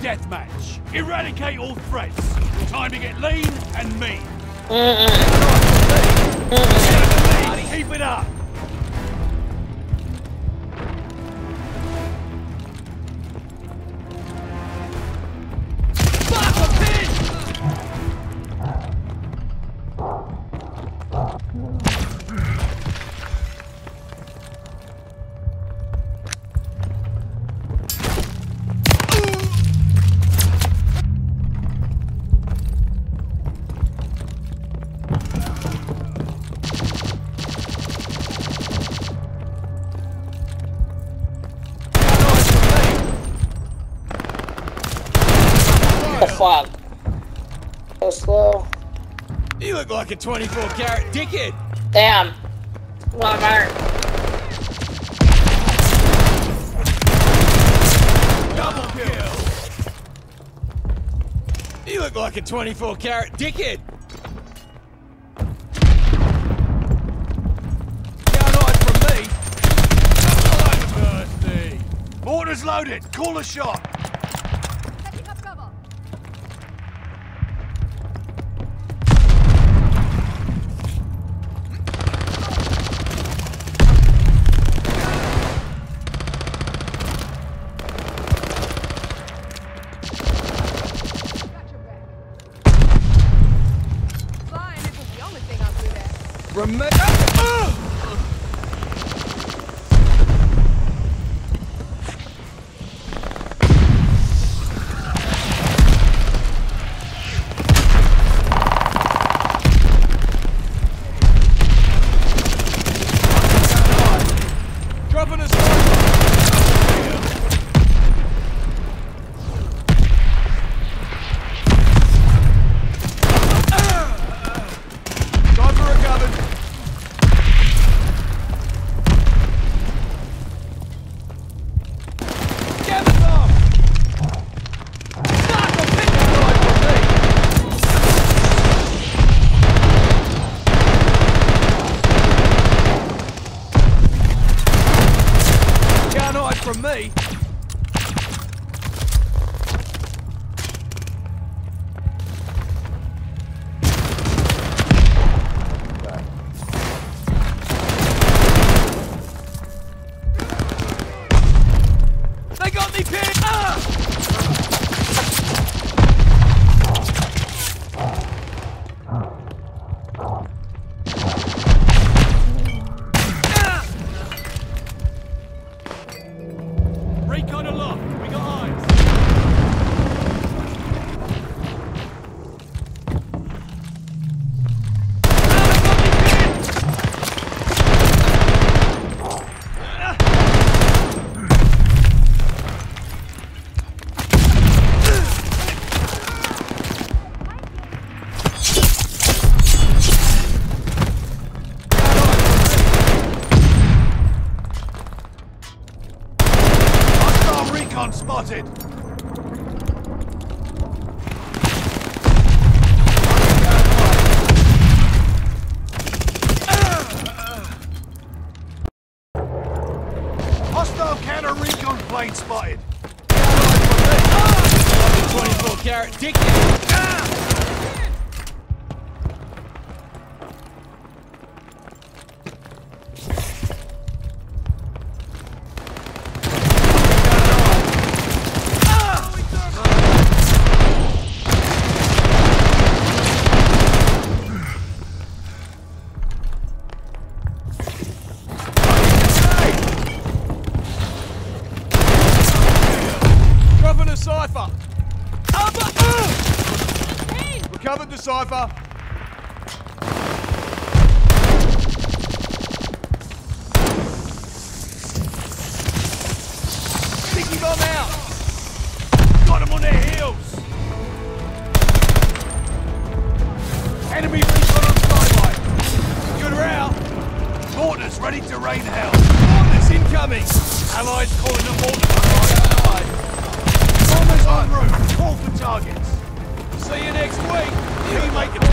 deathmatch. Eradicate all threats. Time to get lean and mean. Keep it up. Oh fuck. So slow. You look like a 24 carat dickhead. Damn. Bummer. Double kill. You look like a 24 carat dickhead. Can't from me. Bloodthirsty. Mortar's loaded. Call a shot. Remember. Hide recon spotted. Hostile counter recon plane spotted. 24 carat dickhead. Dropping a cipher. Upper. Uh! Recovered the cipher. Sticky bomb out. Got him on their heels. Enemy recon on skyline. Good route. Mortars ready to rain hell. Mortars incoming. Allies calling the mortars on See you next week. You make it.